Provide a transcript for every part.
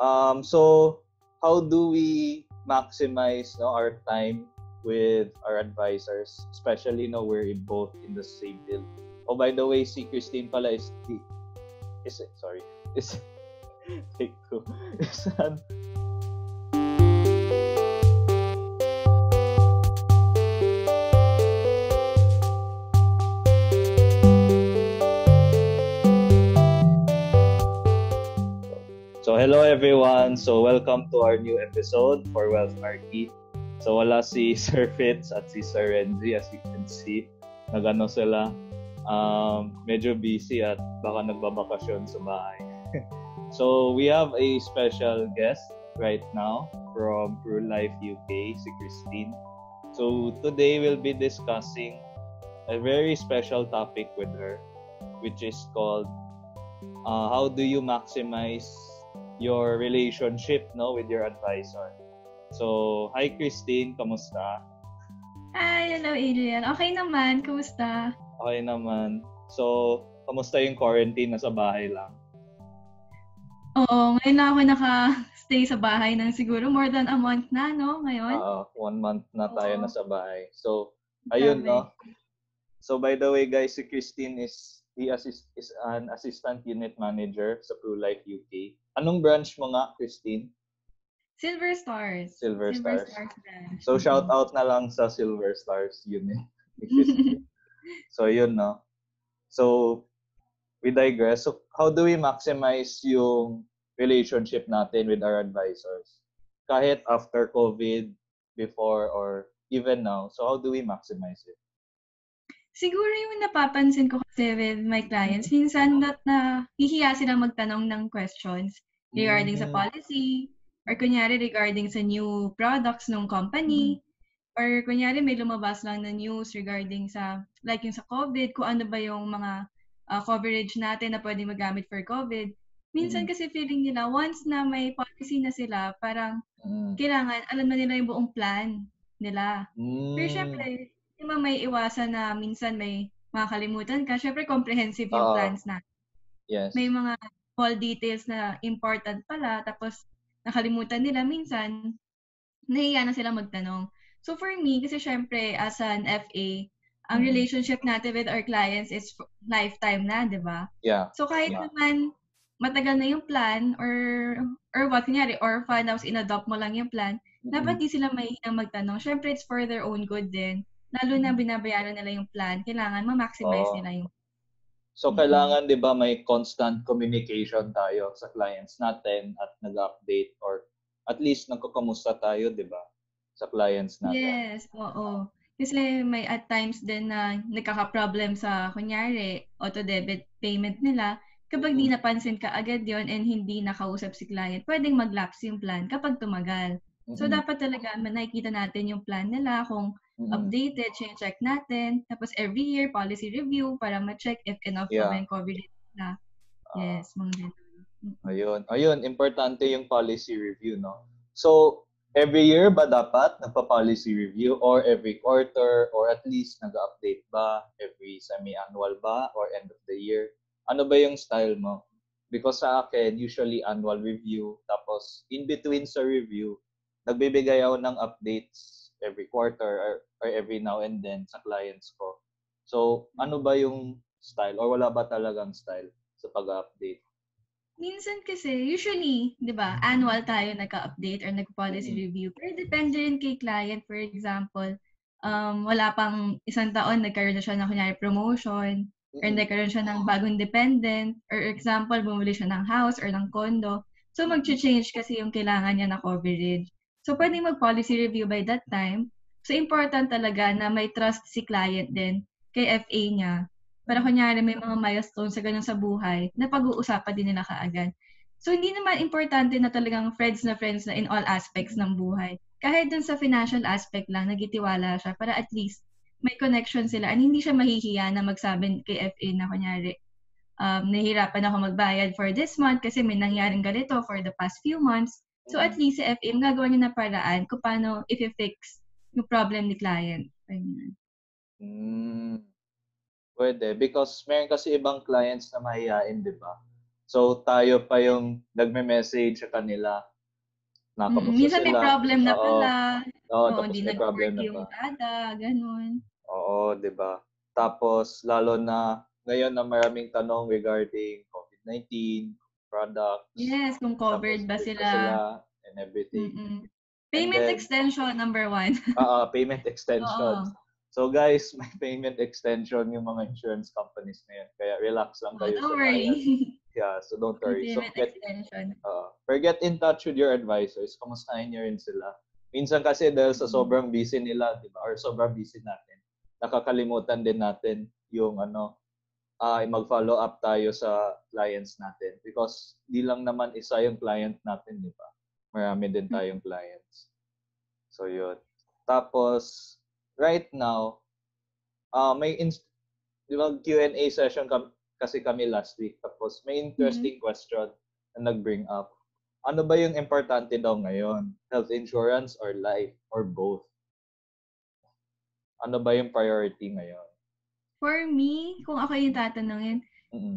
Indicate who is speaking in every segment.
Speaker 1: Um, so, how do we maximize no, our time with our advisors, especially no, we're in both in the same field. Oh, by the way, si Christine pala is is sorry, is take two. Is hello everyone. So welcome to our new episode for Wealth Marquee. So wala si Sir Fitz at si Sir Renzi as you can see. Nagano sila. Um, medyo busy at baka nagbabakasyon sa bahay. so we have a special guest right now from True Life UK, si Christine. So today we'll be discussing a very special topic with her which is called uh, how do you maximize your relationship no with your advisor. So, hi Christine, kamusta?
Speaker 2: Hi, hello Adrian. Okay naman, kamusta?
Speaker 1: Okay naman. So, kamusta yung quarantine na sa bahay lang?
Speaker 2: Oo, ngayon na ako naka-stay sa bahay ng siguro more than a month na, no? Ngayon?
Speaker 1: Oo, one month na tayo Oo. na sa bahay. So, ayun, no? So, by the way, guys, si Christine is he assist, is an assistant unit manager sa Pro Life UK. Anong branch mo nga, Christine?
Speaker 2: Silver Stars.
Speaker 1: Silver, Silver Stars. Stars branch. So, shout out na lang sa Silver Stars unit. so, yun, no? So, we digress. So, how do we maximize yung relationship natin with our advisors? Kahit after COVID, before, or even now. So, how do we maximize it?
Speaker 2: Siguro yung napapansin ko kasi with my clients, minsan that na hihiya sila magtanong ng questions regarding mm-hmm. sa policy, or kunyari regarding sa new products ng company, mm-hmm. or kunyari may lumabas lang na news regarding sa, like yung sa COVID, kung ano ba yung mga uh, coverage natin na pwede magamit for COVID. Minsan mm-hmm. kasi feeling nila, once na may policy na sila, parang mm-hmm. kailangan, alam na nila yung buong plan nila. Mm-hmm. Pero syempre, di ba may iwasan na minsan may makakalimutan ka. Syempre, comprehensive yung uh, plans na.
Speaker 1: Yes.
Speaker 2: May mga small details na important pala, tapos nakalimutan nila minsan, nahiya na sila magtanong. So for me, kasi syempre, as an FA, ang mm-hmm. relationship natin with our clients is lifetime na, di ba?
Speaker 1: Yeah.
Speaker 2: So kahit
Speaker 1: yeah.
Speaker 2: naman matagal na yung plan or or what kunyari or find out in-adopt mo lang yung plan, mm-hmm. dapat di sila mahihinang magtanong. Syempre, it's for their own good din lalo na mm. binabayaran nila yung plan, kailangan ma-maximize oh. nila yung
Speaker 1: So, kailangan, di ba, may constant communication tayo sa clients natin at nag-update or at least nagkakamusta tayo, di ba, sa clients natin.
Speaker 2: Yes, oo. Kasi may at times din na nagkaka-problem sa, kunyari, auto-debit payment nila. Kapag mm-hmm. di napansin ka agad yon and hindi nakausap si client, pwedeng mag-lapse yung plan kapag tumagal. Mm-hmm. So, dapat talaga nakikita natin yung plan nila kung mm-hmm. updated, check natin. Tapos every year, policy review para ma-check if enough yeah. yung coverage na. Uh, yes, mga
Speaker 1: Ayun. Ayun, importante yung policy review, no? So, every year ba dapat nagpa-policy review or every quarter or at least nag-update ba? Every semi-annual ba or end of the year? Ano ba yung style mo? Because sa akin, usually annual review. Tapos, in between sa review, nagbibigay ako ng updates every quarter or, or every now and then sa clients ko. So, ano ba yung style or wala ba talagang style sa pag-update?
Speaker 2: Minsan kasi, usually, di ba, annual tayo nagka-update or nag-policy mm-hmm. review. Pero depende rin kay client. For example, um, wala pang isang taon, nagkaroon na siya ng kunyari promotion, mm-hmm. or nagkaroon siya ng bagong dependent, or example, bumili siya ng house or ng condo. So, mag-change kasi yung kailangan niya na coverage. So, pwedeng mag-policy review by that time. So, important talaga na may trust si client din kay FA niya. Para kunyari may mga milestones sa ganun sa buhay na pag-uusapan din nila kaagad. So, hindi naman importante na talagang friends na friends na in all aspects ng buhay. Kahit dun sa financial aspect lang, nagitiwala siya para at least may connection sila and hindi siya mahihiya na magsabi kay FA na kunyari, um, nahihirapan ako magbayad for this month kasi may nangyaring ganito for the past few months. So at least si FM, gagawa niya na paraan kung paano i-fix yung problem ni client. Ganyan.
Speaker 1: Mm, pwede. Because meron kasi ibang clients na mahihain, di ba? So, tayo pa yung nagme-message sa kanila.
Speaker 2: Na, mm, minsan sila. may problem na pala.
Speaker 1: Oo, Oo tapos may problem na
Speaker 2: yung ada, ganun.
Speaker 1: Oo, di ba? Tapos, lalo na ngayon na maraming tanong regarding COVID-19, products.
Speaker 2: Yes, kung covered ba sila.
Speaker 1: sila and everything.
Speaker 2: Mm-mm. Payment then, extension, number one.
Speaker 1: Oo, uh, payment extension. Oo. So guys, may payment extension yung mga insurance companies na yun. Kaya relax lang kayo.
Speaker 2: Oh, don't worry.
Speaker 1: Yeah, so don't worry.
Speaker 2: Payment
Speaker 1: so get,
Speaker 2: extension.
Speaker 1: Uh, or get in touch with your advisors. Kamustahin nyo rin sila. Minsan kasi dahil sa sobrang busy nila, di ba? Or sobrang busy natin, nakakalimutan din natin yung ano, uh, mag-follow up tayo sa clients natin. Because di lang naman isa yung client natin, di ba? Marami din tayong clients. So yun. Tapos, right now, uh, may in- di ba, Q&A session kam- kasi kami last week. Tapos may interesting mm-hmm. question na nag-bring up. Ano ba yung importante daw ngayon? Health insurance or life or both? Ano ba yung priority ngayon?
Speaker 2: For me, kung ako yung tatanungin,
Speaker 1: mm-hmm.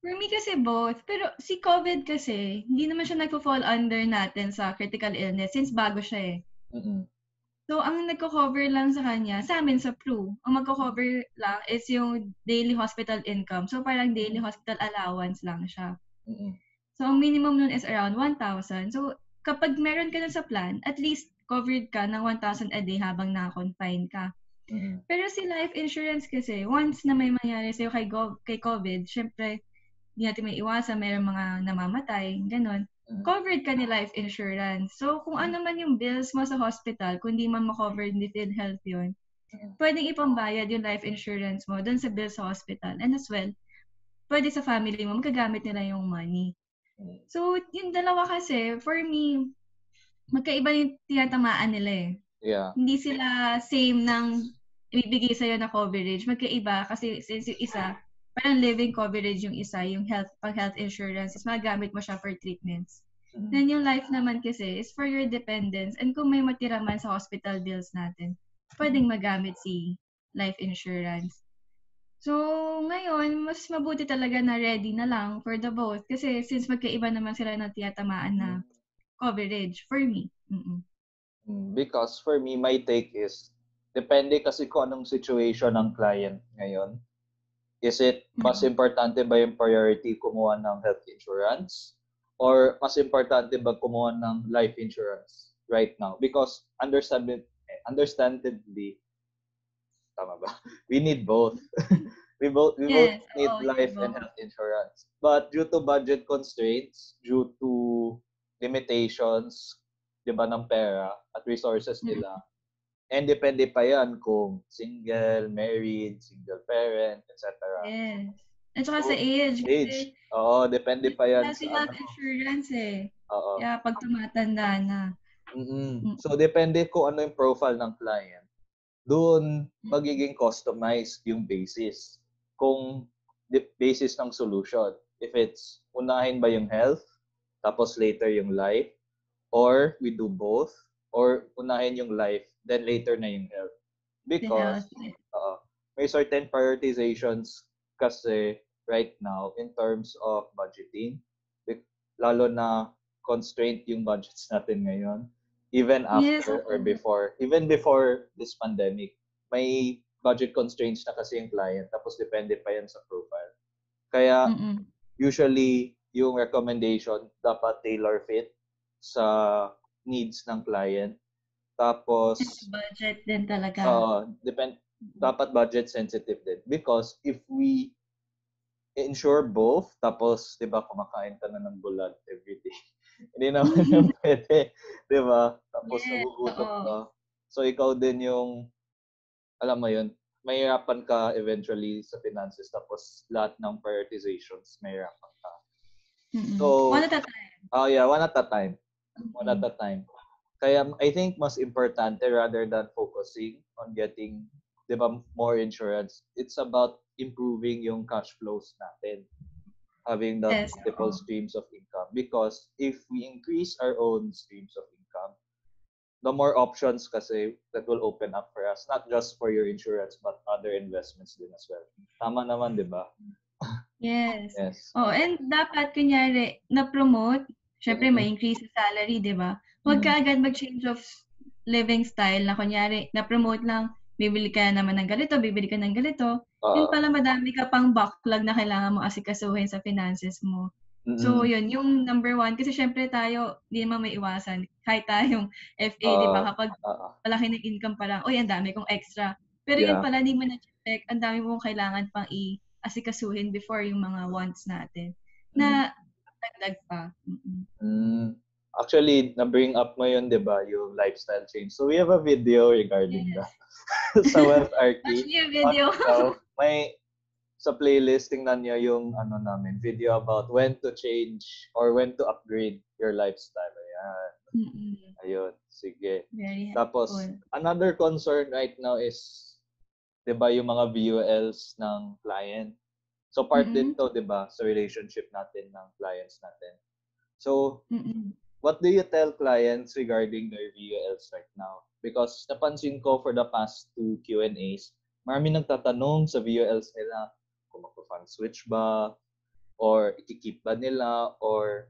Speaker 2: for me kasi both. Pero si COVID kasi, hindi naman siya nagpo-fall under natin sa critical illness since bago siya eh.
Speaker 1: Mm-hmm.
Speaker 2: So, ang nagko-cover lang sa kanya, sa amin sa PRU, ang magko-cover lang is yung daily hospital income. So, parang daily hospital allowance lang siya.
Speaker 1: Mm-hmm.
Speaker 2: So, ang minimum nun is around 1,000. So, kapag meron ka na sa plan, at least covered ka ng 1,000 a day habang na-confine ka.
Speaker 1: Mm-hmm.
Speaker 2: Pero si life insurance kasi, once na may mangyari sa'yo kay, go- kay COVID, syempre, hindi natin may iwasan, mayroong mga namamatay, ganun. Mm. covered ka ni life insurance. So, kung ano man yung bills mo sa hospital, kung di man ma-cover ni PhilHealth yun, pwedeng ipambayad yung life insurance mo dun sa bills sa hospital. And as well, pwede sa family mo, magagamit nila yung money. So, yung dalawa kasi, for me, magkaiba yung tinatamaan nila eh.
Speaker 1: Yeah.
Speaker 2: Hindi sila same ng ibibigay sa'yo na coverage. Magkaiba kasi since yung isa, parang living coverage yung isa, yung health, pang health insurance, is magamit mo siya for treatments. Mm-hmm. Then yung life naman kasi is for your dependents. And kung may matira man sa hospital bills natin, pwedeng magamit si life insurance. So, ngayon, mas mabuti talaga na ready na lang for the both. Kasi since magkaiba naman sila ng tiyatamaan na coverage, for me. Mm-mm.
Speaker 1: Mm, because for me, my take is, depende kasi kung anong situation ng client ngayon. Is it mas mm-hmm. importante ba yung priority kumuha ng health insurance? Or mas importante ba kumuha ng life insurance right now? Because understandably, understandably tama ba? We need both. we both we yes. both need oh, life and health insurance. But due to budget constraints, due to limitations, 'di ba ng pera at resources mm-hmm. And depende pa yan kung single, married, single parent, etc.
Speaker 2: Yes. At saka so, sa age.
Speaker 1: Age. Oo, depende pa yan.
Speaker 2: Kasi sa, ano. insurance eh.
Speaker 1: Oo.
Speaker 2: Kaya pag tumatanda na.
Speaker 1: Mm-hmm. So, depende kung ano yung profile ng client. Doon, mm. magiging customized yung basis. Kung basis ng solution. If it's, unahin ba yung health, tapos later yung life, or we do both, or unahin yung life, then later na yung health. Because uh, may certain prioritizations kasi right now in terms of budgeting, lalo na constraint yung budgets natin ngayon, even after yes. or before, even before this pandemic, may budget constraints na kasi yung client, tapos depende pa yan sa profile. Kaya,
Speaker 2: Mm-mm.
Speaker 1: usually, yung recommendation dapat tailor fit sa needs ng client tapos,
Speaker 2: budget din talaga.
Speaker 1: Uh, depend, dapat budget sensitive din. Because if we insure both, tapos, di ba, kumakain ka na ng bulad every day. Hindi naman yung pwede. Di ba? Tapos, yes, nagugutom ka. So, ikaw din yung, alam mo yun, mahirapan ka eventually sa finances. Tapos, lahat ng prioritizations, mahirapan ka.
Speaker 2: Mm-hmm. So, one at a time.
Speaker 1: Oh, yeah, one at a time. One at a time. Kaya I think mas importante rather than focusing on getting, di ba, more insurance, it's about improving yung cash flows natin. Having the yes. multiple streams of income. Because if we increase our own streams of income, the more options kasi that will open up for us. Not just for your insurance, but other investments din as well. Tama naman, di ba?
Speaker 2: Yes.
Speaker 1: Yes.
Speaker 2: Oh, and dapat kunyari na-promote, syempre may increase sa salary, 'di ba? Huwag ka agad mag-change of living style na kunyari na-promote lang, bibili ka naman ng ganito, bibili ka ng ganito. Yun
Speaker 1: Oo.
Speaker 2: pala madami ka pang backlog na kailangan mo asikasuhin sa finances mo.
Speaker 1: Mm-mm.
Speaker 2: So, yun, yung number one, kasi syempre tayo, di naman may iwasan. Kahit tayong FA, di ba, kapag
Speaker 1: Oo.
Speaker 2: malaki ng income pa lang, uy, ang dami kong extra. Pero yun
Speaker 1: Yeah.
Speaker 2: pala, di mo na-check, ang dami mong kailangan pang i-asikasuhin before yung mga wants natin. Na dagdag pa.
Speaker 1: Mm. Actually, na-bring up mo yun, di ba, yung lifestyle change. So, we have a video regarding
Speaker 2: Yes.
Speaker 1: that. sa Wealth
Speaker 2: Watch
Speaker 1: Arcade.
Speaker 2: niyo yung video.
Speaker 1: So, may sa playlist, tingnan niyo yung ano namin, video about when to change or when to upgrade your lifestyle. Ayan.
Speaker 2: Mm-mm.
Speaker 1: Ayun. Sige.
Speaker 2: Very
Speaker 1: Tapos,
Speaker 2: helpful.
Speaker 1: another concern right now is, di ba, yung mga VULs ng client. So, part din
Speaker 2: Mhm.
Speaker 1: to, di ba, sa relationship natin ng clients natin. So,
Speaker 2: Mm-mm.
Speaker 1: what do you tell clients regarding their VULs right now? Because napansin ko for the past two Q&As, marami nagtatanong sa VULs nila kung magpa-fund switch ba, or ikikip ba nila, or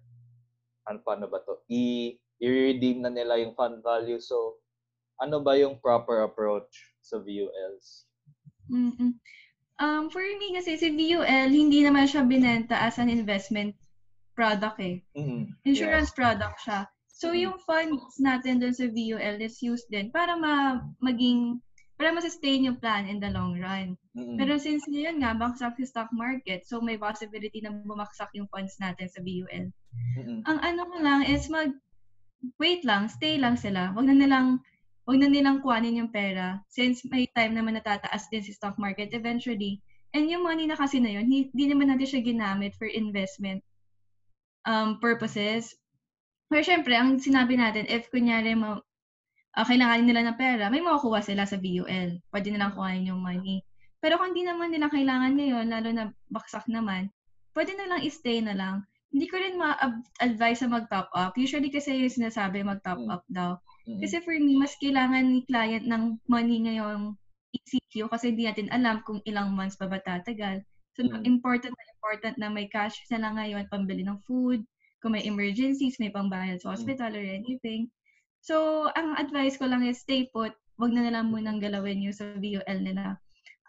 Speaker 1: ano paano ba to, i- i-redeem na nila yung fund value. So, ano ba yung proper approach sa VULs?
Speaker 2: Mm-mm. Um, for me kasi si VUL, hindi naman siya binenta as an investment product eh.
Speaker 1: Mhm.
Speaker 2: Insurance
Speaker 1: Yes.
Speaker 2: product siya. So,
Speaker 1: Mhm.
Speaker 2: yung funds natin dun sa VUL is used din para ma maging, para ma-sustain yung plan in the long run.
Speaker 1: Mhm.
Speaker 2: Pero since ngayon nga, baksak yung stock market, so may possibility na bumaksak yung funds natin sa VUL.
Speaker 1: Mhm.
Speaker 2: Ang ano lang is mag, wait lang, stay lang sila. Huwag na nilang, huwag na nilang kuhanin yung pera since may time naman natataas din si stock market eventually. And yung money na kasi na yun, hindi naman natin siya ginamit for investment um, purposes. Pero syempre, ang sinabi natin, if kunyari ma, ah, kailangan nila ng pera, may makukuha sila sa VUL. Pwede nilang kuhanin yung money. Pero kung hindi naman nila kailangan ngayon, lalo na baksak naman, pwede na lang i-stay na lang. Hindi ko rin ma-advise na mag-top up. Usually kasi yung sinasabi mag-top
Speaker 1: Mm.
Speaker 2: up daw. Kasi for me, mas kailangan ni client ng money ngayong ECQ kasi hindi natin alam kung ilang months pa ba tatagal. So,
Speaker 1: Mm.
Speaker 2: important na important na may cash sila ngayon pambili ng food, kung may emergencies, may pangbayad sa hospital or anything. So, ang advice ko lang is stay put. Huwag na nila munang galawin yung sa VUL nila.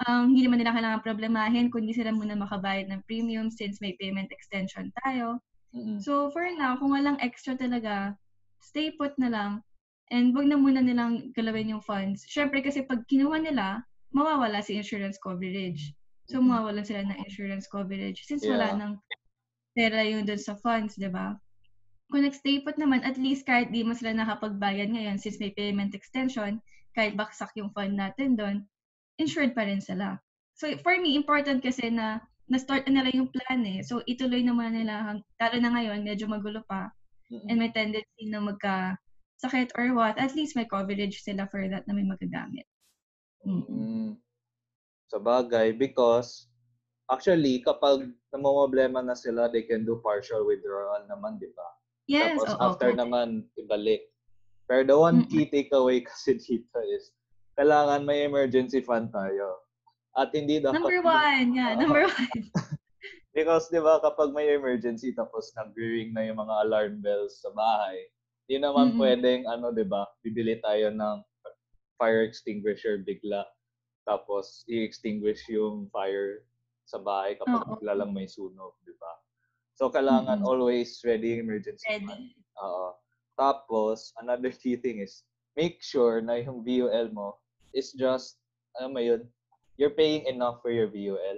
Speaker 2: Um, hindi naman nila kailangan problemahin kung hindi sila muna makabayad ng premium since may payment extension tayo.
Speaker 1: Mhm.
Speaker 2: So, for now, kung walang extra talaga, stay put na lang. And wag na muna nilang galawin yung funds. Siyempre, kasi pag kinuha nila, mawawala si insurance coverage. So,
Speaker 1: Mhm.
Speaker 2: mawawalan sila ng insurance coverage since wala
Speaker 1: Yeah.
Speaker 2: nang pera yung dun sa funds, di ba? Kung nag-stay put naman, at least kahit di mo sila nakapagbayad ngayon since may payment extension, kahit baksak yung fund natin doon, insured pa rin sila. So, for me, important kasi na na-start na nila yung plan eh. So, ituloy naman nila, lalo na ngayon, medyo magulo pa,
Speaker 1: Mhm.
Speaker 2: and may tendency na magka sakit or what, at least may coverage sila for that na may magagamit. Mm.
Speaker 1: Mm. Sa bagay, because actually, kapag namomblema na sila, they can do partial withdrawal naman, di ba?
Speaker 2: Yes,
Speaker 1: Tapos
Speaker 2: oo.
Speaker 1: after
Speaker 2: pwede.
Speaker 1: naman, ibalik. Pero the one key takeaway kasi dito is, kailangan may emergency fund tayo. At hindi dapat...
Speaker 2: Number one, yeah, number one.
Speaker 1: Because, di ba, kapag may emergency tapos nag-ring na yung mga alarm bells sa bahay, di naman
Speaker 2: Mm-mm.
Speaker 1: pwedeng, ano, di ba, bibili tayo ng fire extinguisher bigla. Tapos, i-extinguish yung fire sa bahay kapag
Speaker 2: Oo.
Speaker 1: bigla lang may sunog, di ba? So, kailangan
Speaker 2: Mm-mm.
Speaker 1: always ready emergency.
Speaker 2: Ready.
Speaker 1: Oo. Tapos, another key thing is, make sure na yung VUL mo is just, ano mo yun, you're paying enough for your VUL.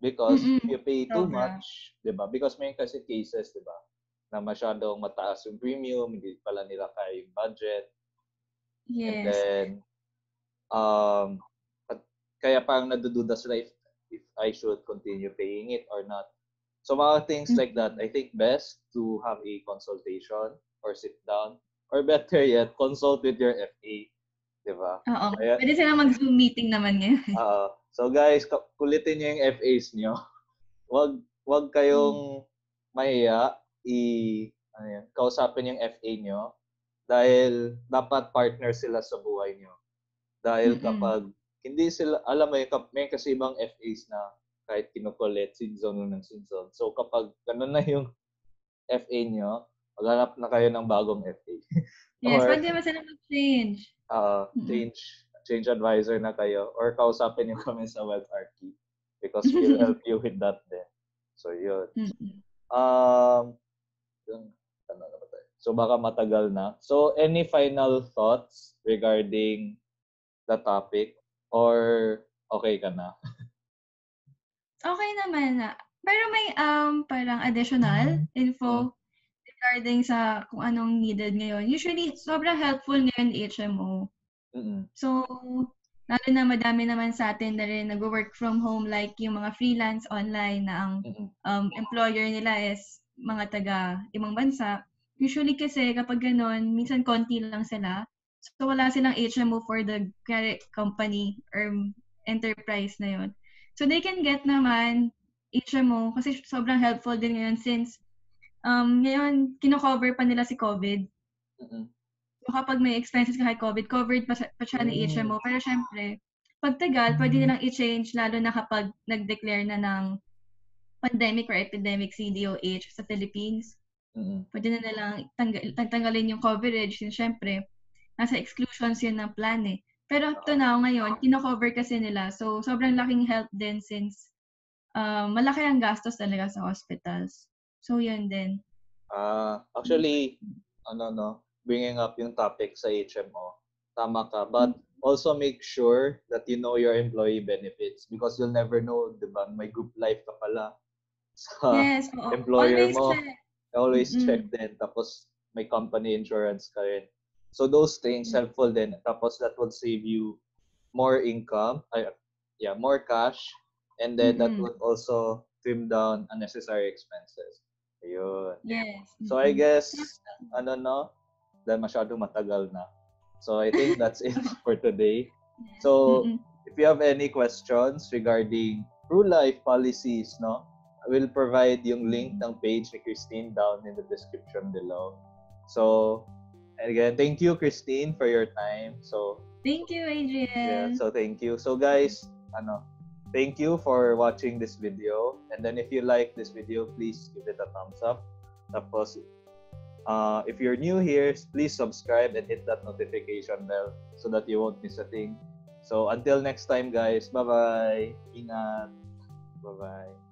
Speaker 1: Because if
Speaker 2: Mm-mm.
Speaker 1: you pay too
Speaker 2: Sobra.
Speaker 1: much, di ba? Because may kasi cases, di ba? Na masyadong mataas yung premium, hindi pala nila kaya yung budget. And
Speaker 2: Yes.
Speaker 1: then, um, at- kaya parang nadududa sila if, if I should continue paying it or not. So mga things like that, I think best to have a consultation or sit down or better yet, consult with your FA. Di ba?
Speaker 2: Oo.
Speaker 1: Kaya-
Speaker 2: Pwede sila mag-Zoom meeting naman ngayon.
Speaker 1: Oo. so guys, kulitin niyo yung FAs niyo. Wag wag kayong mahiya i ano yan, kausapin yung FA niyo dahil dapat partner sila sa buhay niyo. Dahil
Speaker 2: Mm-mm.
Speaker 1: kapag hindi sila alam mo yung kap- may kasi ibang FAs na kahit kinukulit, season ng season. So kapag ganun na yung FA nyo, maghanap na kayo ng bagong FA.
Speaker 2: yes, or, pwede mo sila mag-change.
Speaker 1: Uh, change change advisor na kayo or kausapin niyo kami sa Wealth Archie because we'll help you with that din. So, yun. Um, yun, ano na ba tayo? So, baka matagal na. So, any final thoughts regarding the topic or okay ka na?
Speaker 2: okay naman na. Pero may um parang additional info regarding sa kung anong needed ngayon. Usually, sobrang helpful ngayon HMO.
Speaker 1: Mm-hmm.
Speaker 2: So, lalo na madami naman sa atin na rin nag-work from home like yung mga freelance online na ang um, employer nila is mga taga ibang bansa. Usually kasi kapag ganun, minsan konti lang sila. So, wala silang HMO for the company or enterprise na yon. So, they can get naman HMO kasi sobrang helpful din ngayon since um, ngayon, kino-cover pa nila si COVID. So, kapag may expenses kahit COVID, covered pa, pa siya ni HMO. Pero syempre, pag tagal, pwede nilang i-change lalo na kapag nag-declare na ng pandemic or epidemic CDOH sa Philippines.
Speaker 1: Mm-hmm.
Speaker 2: Pwede na nilang tanggal, tanggalin yung coverage. Yun, syempre, nasa exclusions yun ng plan eh. Pero up to now, ngayon, kino-cover kasi nila. So, sobrang laking help din since uh, malaki ang gastos talaga sa hospitals. So, yun din.
Speaker 1: Uh, actually, ano no, bringing up yung topic sa HMO, tama ka. But also make sure that you know your employee benefits because you'll never know, di ba? May group life ka pala sa
Speaker 2: yes,
Speaker 1: employer
Speaker 2: always
Speaker 1: mo.
Speaker 2: Check.
Speaker 1: Always
Speaker 2: mm-hmm.
Speaker 1: check din. Tapos may company insurance ka rin. So those things mm-hmm. helpful din. Tapos that will save you more income, ay, yeah, more cash, and then mm-hmm. that would also trim down unnecessary expenses. Ayun.
Speaker 2: Yes.
Speaker 1: So I guess, ano no, dahil masyado matagal na. So I think that's it for today. So if you have any questions regarding true life policies, no, will provide yung link ng page ni Christine down in the description below. So again, thank you Christine for your time. So
Speaker 2: Thank you, Adrian.
Speaker 1: Yeah, so thank you. So guys, ano, thank you for watching this video. And then if you like this video, please give it a thumbs up. Tapos, uh, if you're new here, please subscribe and hit that notification bell so that you won't miss a thing. So until next time, guys. Bye-bye. Ingat. Bye-bye.